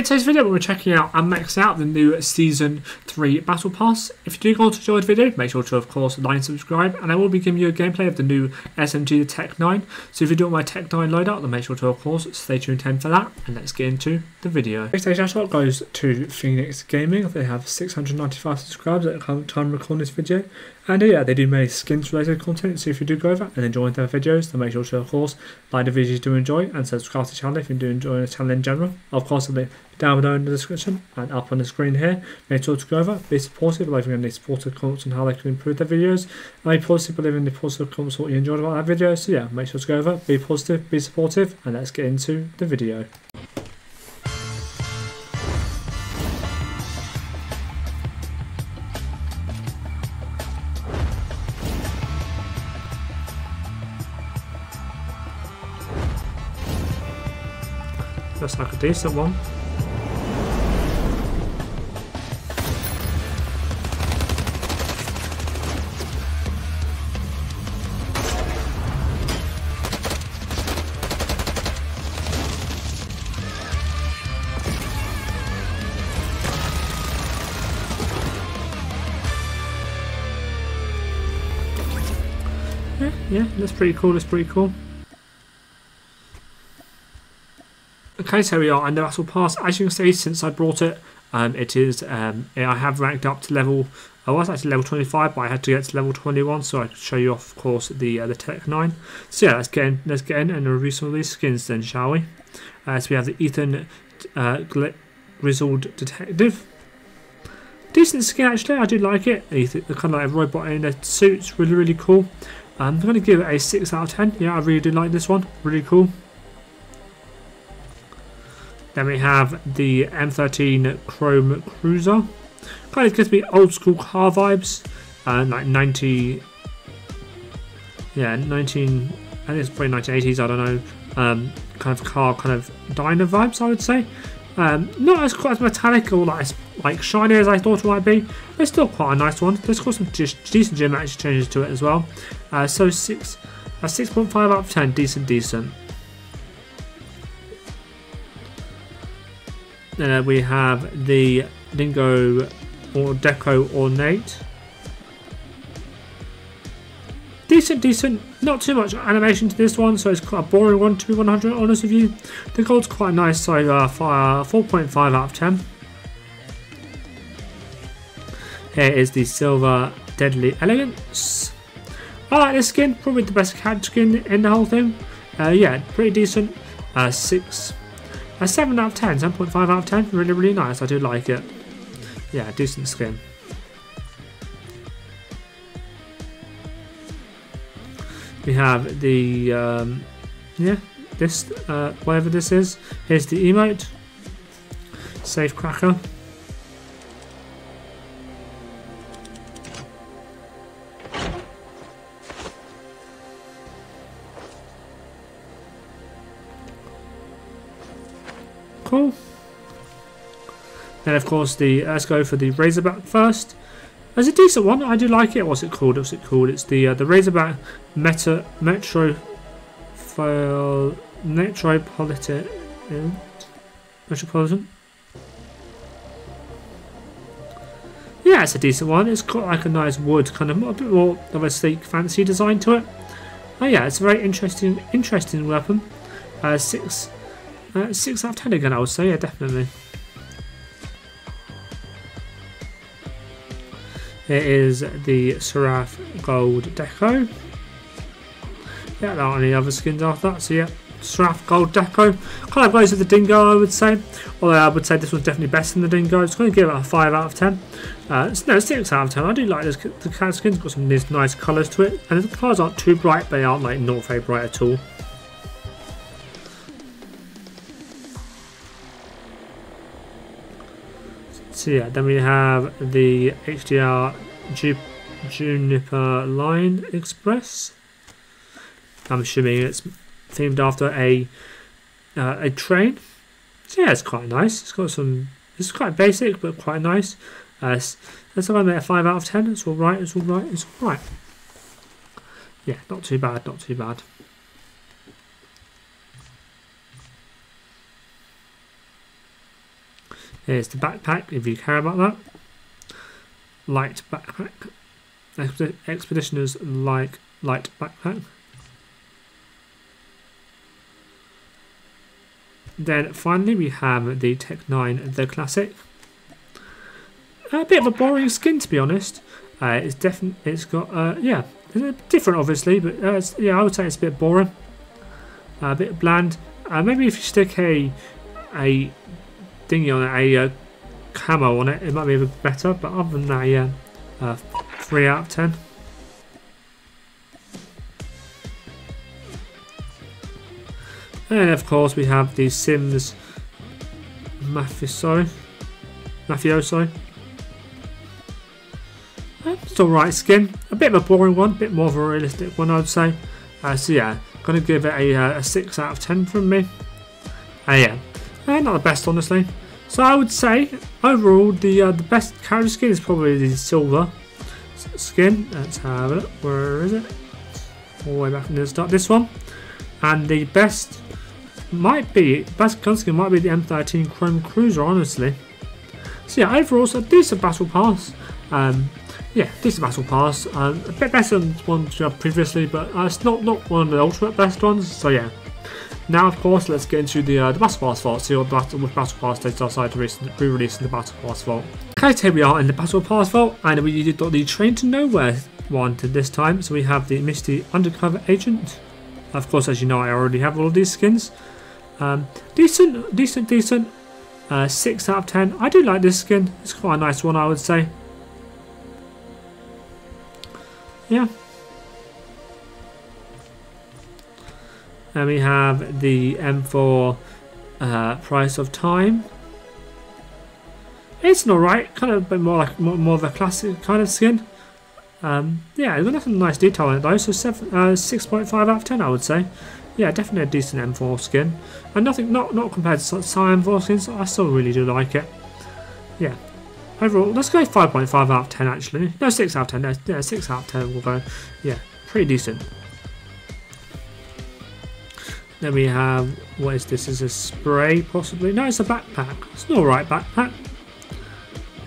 In today's video, we're checking out and maxing out the new Season 3 Battle Pass. If you do go on to enjoy the video, make sure to, of course, like and subscribe. And I will be giving you a gameplay of the new SMG the TEC-9. So if you do want my TEC-9 loadout, then make sure to, of course, stay tuned 10 for that. And let's get into the video. Next stage shout out goes to Phoenix Gaming. They have 695 subscribers at the time of recording this video. And yeah, they do many skins related content, so if you do go over and enjoy their videos, then make sure to, of course, like the videos you do enjoy and subscribe to the channel if you do enjoy the channel in general. Of course, I'll be down below in the description and up on the screen here. Make sure to go over, be supportive, believing in the supportive comments on how they can improve their videos, and be positive, believing in the positive comments what you enjoyed about that video. So yeah, make sure to go over, be positive, be supportive, and let's get into the video. Looks like a decent one. Yeah, that's pretty cool, that's pretty cool. Okay, so we are under Battle Pass. As you can see, since I brought it, um, it is um, I have ranked up to level. I was actually level 25, but I had to get to level 21, so I could show you off, of course, the uh, the TEC-9. So yeah, let's get in, let's get in and review some of these skins then, shall we? Uh, so we have the Ethan uh, Grizzled Detective. Decent skin actually, I do like it. Ethan, kind of like a robot in the suits, really really cool. Um, I'm going to give it a 6 out of 10. Yeah, I really do like this one, really cool. Then we have the M13 Chrome Cruiser. Kind of gives me old school car vibes. Uh, like 90... Yeah, 19... I think it's probably 1980s, I don't know. Um, kind of car, kind of diner vibes, I would say. Um, not as quite as metallic or like, like shiny as I thought it might be. But still quite a nice one. There's got some decent action changes to it as well. Uh, so 6... A 6.5 out of 10, decent, decent. Uh, we have the Dingo or Deco Ornate. Decent, decent. Not too much animation to this one, so it's quite a boring one to be 100 honest with you. The gold's quite nice, so uh, 4.5 out of 10. Here is the Silver Deadly Elegance. I like this skin, probably the best cat skin in the whole thing. Uh, yeah, pretty decent. Uh, 6 a 7 out of 10, 7.5 out of 10, really really nice, I do like it. Yeah, decent skin. We have the, um, yeah, this, uh, whatever this is. Here's the emote. Safe cracker. Cool. Then of course the let's go for the Razorback first. It's a decent one. I do like it. What's it called? What's it called? It's the uh, the Razorback Meta Metro File Metropolitan Metropolitan. Yeah, it's a decent one. It's got like a nice wood kind of a bit more of a sleek, fancy design to it. Oh yeah, it's a very interesting, interesting weapon. Uh, six uh, 6 out of 10 again, I would say, yeah, definitely. It is the Seraph Gold Deco. Yeah, there aren't any other skins after that, so yeah. Seraph Gold Deco. Kind of goes with the Dingo, I would say. Although I would say this one's definitely better than the Dingo. It's going to give it a 5 out of 10. Uh, no, 6 out of 10. I do like this. The cat skin's got some nice, nice colours to it. And the colours aren't too bright, but they aren't like not very bright at all. So yeah, then we have the HDR Juniper Line Express. I'm assuming it's themed after a uh, a train. So yeah, it's quite nice. It's got some. It's quite basic, but quite nice. Uh, that's around a five out of ten. It's all right. It's all right. It's all right. Yeah, not too bad. Not too bad. Here's the backpack, if you care about that. Light backpack. Expeditioners like light backpack. Then finally we have the TEC-9 The Classic. A bit of a boring skin to be honest. Uh, it's definitely it's got uh, yeah different obviously, but uh, yeah I would say it's a bit boring, uh, a bit bland. Uh, maybe if you stick a a thingy on it, a uh, camo on it, it might be a bit better. But other than that, yeah, uh, three out of ten. And of course we have the Sims Mafioso. Mafioso. It's alright skin. A bit of a boring one, a bit more of a realistic one I'd say. Uh, so yeah, gonna give it a, uh, a 6 out of 10 from me. Uh, yeah, uh, not the best honestly. So I would say overall the uh, the best character skin is probably the silver skin. Let's have a look. Where is it? All the way back in the start. This one. And the best might be best gun skin might be the M13 Chrome Cruiser, honestly. So yeah, overall, a decent battle pass. Um, yeah, decent battle pass. Um, a bit better than the one previously, but uh, it's not not one of the ultimate best ones. So yeah. Now, of course, let's get into the uh, the battle pass vault. See what battle with battle pass to re-release in the battle pass vault. Okay, here we are in the battle pass vault, and we did the train to nowhere one this time. So we have the Misty Undercover Agent. Of course, as you know, I already have all of these skins. Um, decent, decent, decent. Uh, 6 out of 10. I do like this skin. It's quite a nice one, I would say. Yeah. And we have the M4 uh, Price of Time. It's an alright, kind of a bit more like more, more of a classic kind of skin. Um, yeah, it's got some nice detail in it though, so uh, 6.5 out of 10 I would say yeah, definitely a decent M4 skin. And nothing, not not compared to Cyan M4 skins, I still really do like it. Yeah. Overall, let's go 5.5 out of 10 actually. No, 6 out of 10. No, yeah, 6 out of 10 we'll go. Yeah, pretty decent. Then we have, what is this? Is a spray possibly? No, it's a backpack. It's an alright backpack.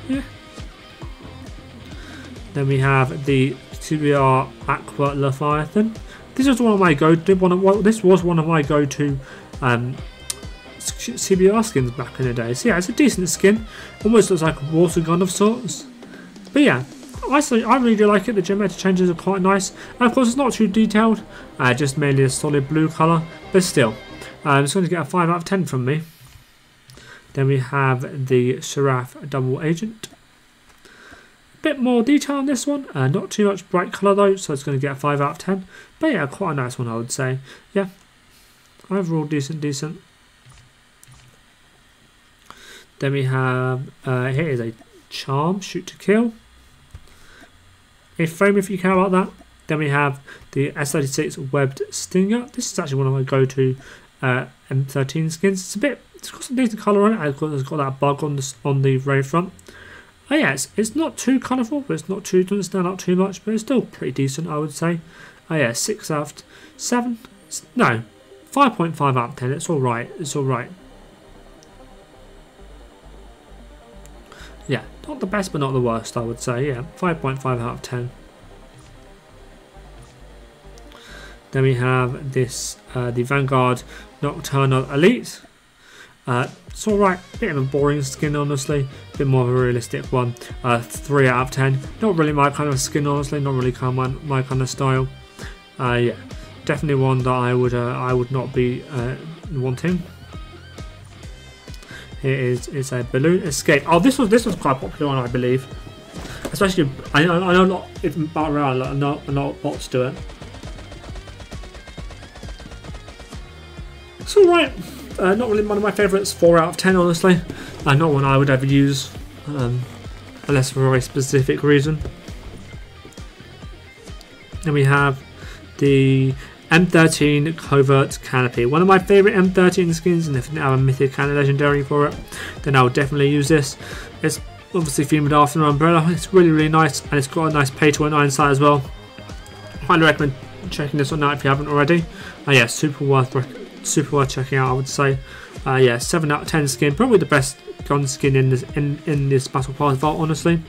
Yeah. Then we have the CBR Aqua Leviathan. This was one of my go-to. One of well, this was one of my go-to um, CBR skins back in the day. So yeah, it's a decent skin. Almost looks like a water gun of sorts. But yeah, I I really do like it. The geometric changes are quite nice. And of course, it's not too detailed. Uh, just mainly a solid blue colour. But still, um, it's going to get a 5 out of 10 from me. Then we have the Seraph Double Agent A bit more detail on this one. Uh, not too much bright colour though, so it's going to get a 5 out of 10. But yeah, quite a nice one I would say. Yeah, overall decent, decent. Then we have, uh, here is a Charm, Shoot to Kill. A frame if you care about that. Then we have the S36 Webbed Stinger. This is actually one of my go-to uh, M13 skins. It's a bit, it's got some decent colour on it. It's got, it's got that bug on the, on the very front. Oh yeah, it's, it's not too colourful, but it's not too, doesn't stand out too much, but it's still pretty decent, I would say. Oh yeah, 6 out of 7, no, 5.5 out of 10, it's alright, it's alright. Yeah, not the best, but not the worst, I would say, yeah, 5.5 out of 10. Then we have this, uh, the Vanguard Nocturnal Elite. Uh, it's alright, bit of a boring skin honestly, a bit more of a realistic one. Uh, 3 out of 10, not really my kind of skin honestly, not really kind of my, my kind of style. Uh, yeah, definitely one that I would uh, I would not be uh, wanting. Here is is a balloon escape. Oh, this was this was quite popular one, I believe. Especially, I know I know not in battle royale, a lot, a lot of bots do it. It's alright. Uh, not really one of my favourites, 4 out of 10 honestly. Uh, not one I would ever use, um, unless for a very specific reason. Then we have the M13 Covert Canopy. One of my favourite M13 skins, and if you have a Mythic and a Legendary for it, then I'll definitely use this. It's obviously themed after an umbrella. It's really, really nice, and it's got a nice pay to earn side as well. Highly recommend checking this one out if you haven't already. Uh, yeah, super worth super worth checking out, I would say. Uh, yeah, 7 out of 10 skin, probably the best gun skin in this in, in this battle pass vault honestly.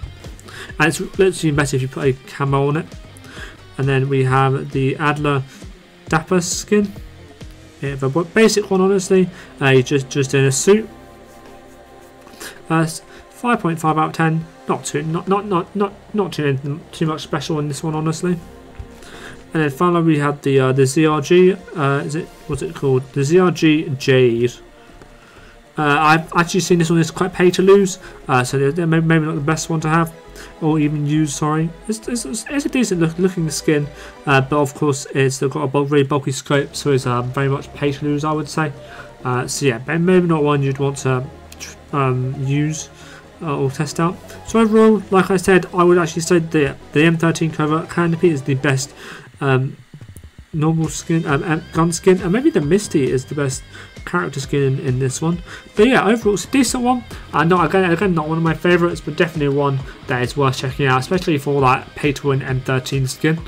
And it's literally better if you put a camo on it. And then we have the Adler Dapper skin. Yeah, the basic one honestly. Uh, just just in a suit. Uh, 5.5 out of 10. Not too not not not not not too too much special in this one honestly. And then finally we had the uh, the ZRG. Uh, is it what's it called? The ZRG Jade. Uh, I've actually seen this one is quite pay to lose, uh, so they're, maybe, not the best one to have, or even use. Sorry, it's, it's, it's a decent look, looking skin, uh, but of course it's got a very bulky scope, so it's um, very much pay to lose, I would say. Uh, so yeah, maybe not one you'd want to um, use uh, or test out. So overall, like I said, I would actually say the the M13 Covert Canopy is the best um, normal skin, um, gun skin, and maybe the Misty is the best character skin in, in this one. But yeah, overall it's a decent one. Uh, not again, again, not one of my favourites, but definitely one that is worth checking out, especially for that pay to win M13 skin.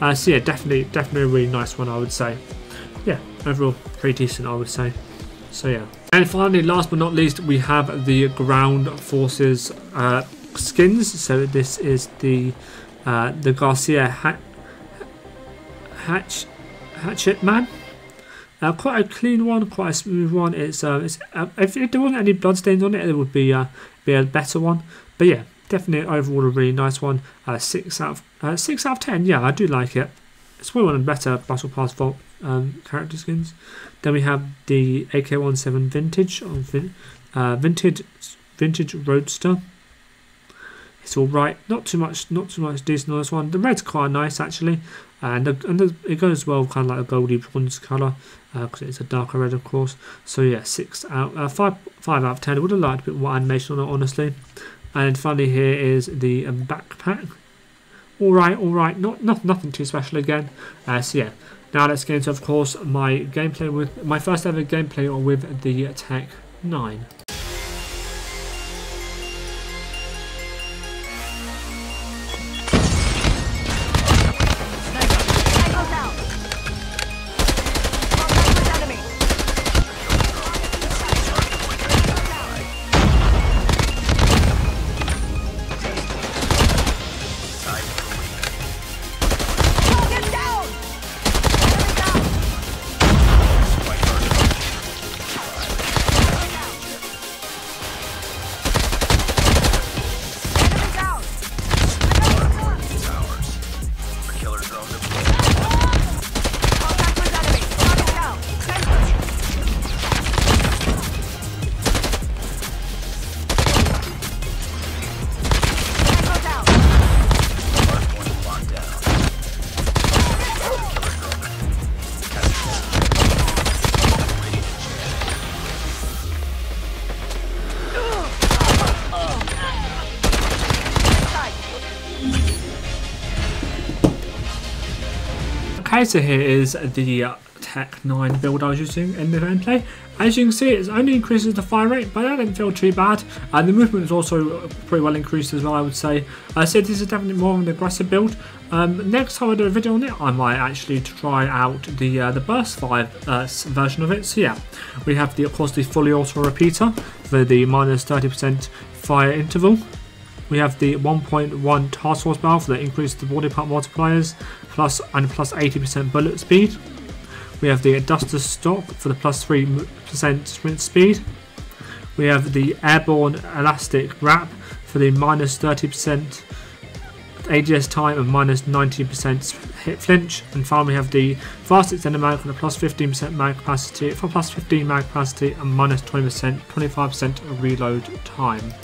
Uh, so yeah, definitely, definitely a really nice one, I would say. Yeah, overall pretty decent, I would say. So yeah. And finally, last but not least, we have the ground forces uh, skins. So this is the uh, the Garcia hat Hatch Hatchet Man. Uh, quite a clean one, quite a smooth one. It's, uh, it's uh, if, if, there wasn't any bloodstains on it, it would be uh, be a better one. But yeah, definitely overall a really nice one. Six out of six out of ten. Yeah, I do like it. It's probably one of the better Battle Pass Vault um, character skins. Then we have the AK-17 Vintage on vin uh, Vintage Vintage Roadster. It's all right. Not too much. Not too much decent on this one. The red's quite nice actually and, the, and the, it goes well kind of like a goldy bronze colour because uh, it's a darker red of course so yeah six out uh, five five out of ten I would have liked a bit more animation on it honestly and finally here is the um, backpack alright alright not, not nothing too special again uh, so yeah now let's get into of course my gameplay with my first ever gameplay with the Tech 9 so here is the TEC-9 build I was using in the gameplay. As you can see, it only increases the fire rate, but that didn't feel too bad. And the movement is also pretty well increased as well, I would say. I said this is definitely more of an aggressive build. Um, next time I do a video on it, I might actually try out the uh, the Burst 5 uh, version of it. So yeah, we have the of course the fully auto repeater for the minus 30% fire interval. We have the 1.1 task force barrel for the increased the body part multipliers, plus and plus 80% bullet speed. We have the Duster stock for the plus 3% sprint speed. We have the airborne elastic wrap for the minus 30% ADS time and minus 90% hit flinch. And finally we have the fast extended mag for the plus 15% mag capacity for plus 15 mag capacity and minus 20% 25% reload time.